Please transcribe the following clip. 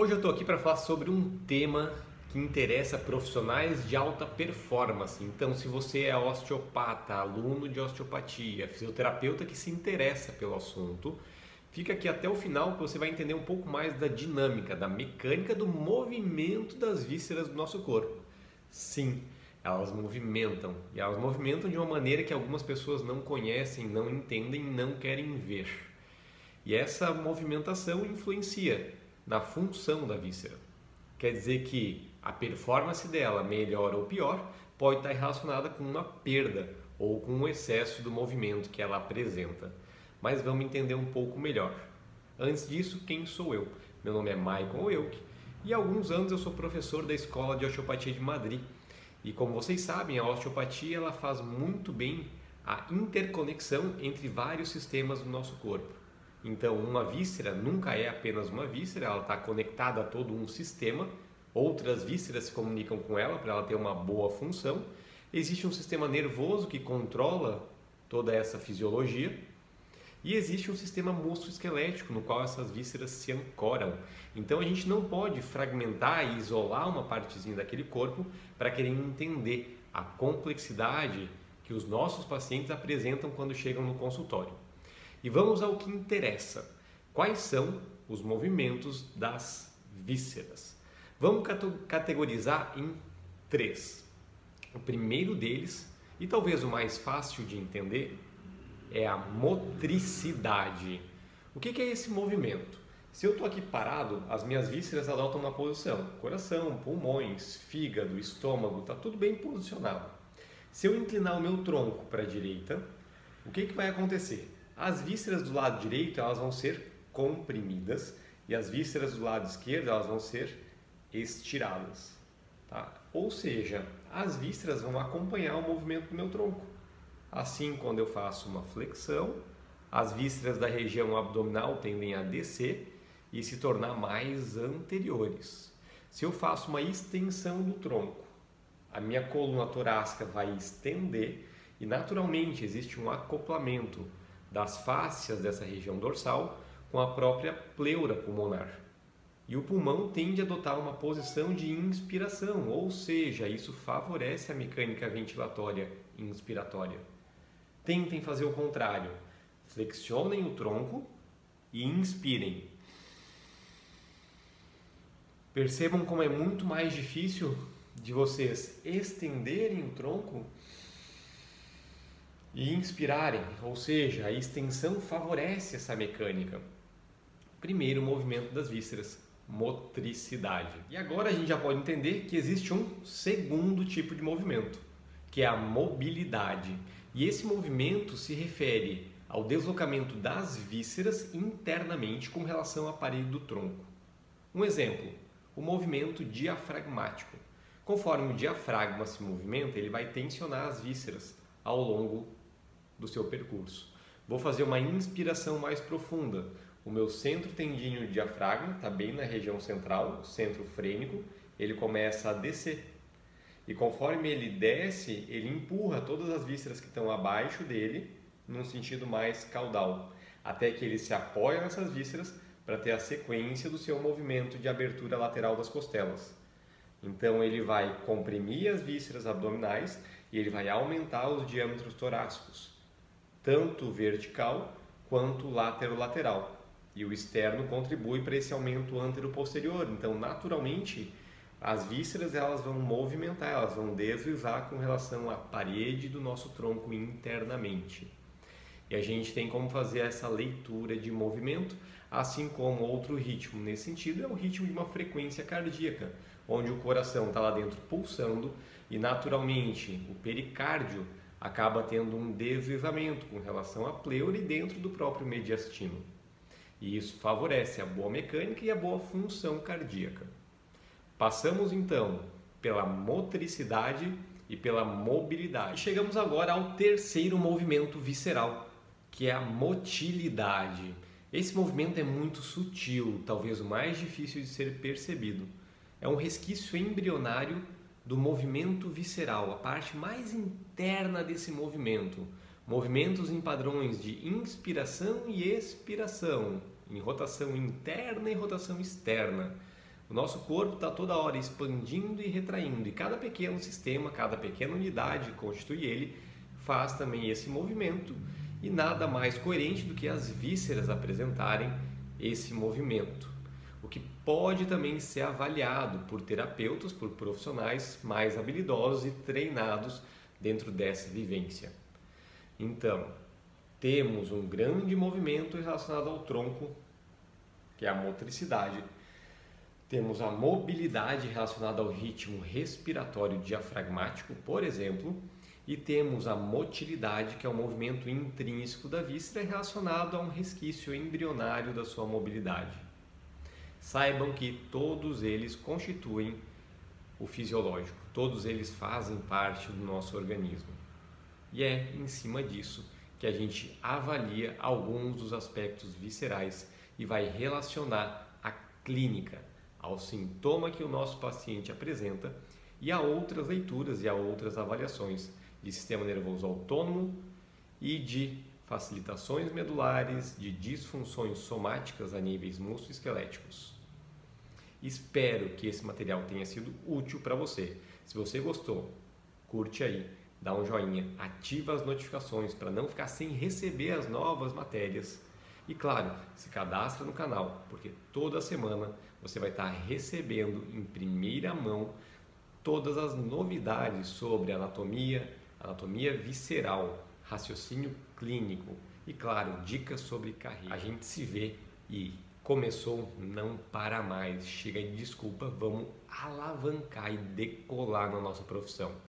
Hoje eu estou aqui para falar sobre um tema que interessa profissionais de alta performance. Então, se você é osteopata, aluno de osteopatia, fisioterapeuta que se interessa pelo assunto, fica aqui até o final que você vai entender um pouco mais da dinâmica, da mecânica do movimento das vísceras do nosso corpo. Sim, elas movimentam e elas movimentam de uma maneira que algumas pessoas não conhecem, não entendem, não querem ver. E essa movimentação influencia na função da víscera. Quer dizer que a performance dela, melhor ou pior, pode estar relacionada com uma perda ou com um excesso do movimento que ela apresenta. Mas vamos entender um pouco melhor. Antes disso, quem sou eu? Meu nome é Michael Elk e há alguns anos eu sou professor da Escola de Osteopatia de Madrid. E como vocês sabem, a osteopatia ela faz muito bem a interconexão entre vários sistemas do nosso corpo. Então, uma víscera nunca é apenas uma víscera, ela está conectada a todo um sistema. Outras vísceras se comunicam com ela para ela ter uma boa função. Existe um sistema nervoso que controla toda essa fisiologia. E existe um sistema músculo-esquelético no qual essas vísceras se ancoram. Então a gente não pode fragmentar e isolar uma partezinha daquele corpo para querer entender a complexidade que os nossos pacientes apresentam quando chegam no consultório. E vamos ao que interessa. Quais são os movimentos das vísceras? Vamos categorizar em três. O primeiro deles, e talvez o mais fácil de entender, é a motricidade. O que é esse movimento? Se eu estou aqui parado, as minhas vísceras adotam uma posição. Coração, pulmões, fígado, estômago, está tudo bem posicionado. Se eu inclinar o meu tronco para a direita, o que, que vai acontecer? As vísceras do lado direito elas vão ser comprimidas e as vísceras do lado esquerdo elas vão ser estiradas. Tá? Ou seja, as vísceras vão acompanhar o movimento do meu tronco. Assim, quando eu faço uma flexão, as vísceras da região abdominal tendem a descer e se tornar mais anteriores. Se eu faço uma extensão do tronco, a minha coluna torácica vai estender e naturalmente existe um acoplamento das fáscias dessa região dorsal com a própria pleura pulmonar. E o pulmão tende a adotar uma posição de inspiração, ou seja, isso favorece a mecânica ventilatória inspiratória. Tentem fazer o contrário. Flexionem o tronco e inspirem. Percebam como é muito mais difícil de vocês estenderem o tronco e inspirarem, ou seja, a extensão favorece essa mecânica. Primeiro, movimento das vísceras, motricidade. E agora a gente já pode entender que existe um segundo tipo de movimento, que é a mobilidade. E esse movimento se refere ao deslocamento das vísceras internamente com relação ao aparelho do tronco. Um exemplo, o movimento diafragmático. Conforme o diafragma se movimenta, ele vai tensionar as vísceras ao longo do seu percurso. Vou fazer uma inspiração mais profunda. O meu centro tendíneo diafragma está bem na região central, centro frênico, ele começa a descer. E conforme ele desce, ele empurra todas as vísceras que estão abaixo dele num sentido mais caudal, até que ele se apoia nessas vísceras para ter a sequência do seu movimento de abertura lateral das costelas. Então ele vai comprimir as vísceras abdominais e ele vai aumentar os diâmetros torácicos tanto vertical quanto laterolateral. E o externo contribui para esse aumento antero-posterior. Então, naturalmente, as vísceras elas vão movimentar, elas vão deslizar com relação à parede do nosso tronco internamente. E a gente tem como fazer essa leitura de movimento, assim como outro ritmo nesse sentido é o ritmo de uma frequência cardíaca, onde o coração está lá dentro pulsando e naturalmente o pericárdio acaba tendo um deslizamento com relação à pleura e dentro do próprio mediastino. E isso favorece a boa mecânica e a boa função cardíaca. Passamos então pela motricidade e pela mobilidade. E chegamos agora ao terceiro movimento visceral, que é a motilidade. Esse movimento é muito sutil, talvez o mais difícil de ser percebido. É um resquício embrionário do movimento visceral, a parte mais interna desse movimento. Movimentos em padrões de inspiração e expiração, em rotação interna e rotação externa. O nosso corpo está toda hora expandindo e retraindo, e cada pequeno sistema, cada pequena unidade que constitui ele, faz também esse movimento, e nada mais coerente do que as vísceras apresentarem esse movimento. O que pode também ser avaliado por terapeutas, por profissionais mais habilidosos e treinados dentro dessa vivência. Então, temos um grande movimento relacionado ao tronco, que é a motricidade temos a mobilidade relacionada ao ritmo respiratório diafragmático, por exemplo, e temos a motilidade, que é o movimento intrínseco da víscera relacionado a um resquício embrionário da sua mobilidade. Saibam que todos eles constituem o fisiológico, todos eles fazem parte do nosso organismo. E é em cima disso que a gente avalia alguns dos aspectos viscerais e vai relacionar a clínica ao sintoma que o nosso paciente apresenta e a outras leituras e a outras avaliações de sistema nervoso autônomo e de facilitações medulares, de disfunções somáticas a níveis musculoesqueléticos. Espero que esse material tenha sido útil para você. Se você gostou, curte aí, dá um joinha, ativa as notificações para não ficar sem receber as novas matérias e claro, se cadastra no canal, porque toda semana você vai estar recebendo em primeira mão todas as novidades sobre anatomia, anatomia visceral, raciocínio clínico e claro, dicas sobre carreira. A gente se vê e começou, não para mais. Chega de desculpa, vamos alavancar e decolar na nossa profissão.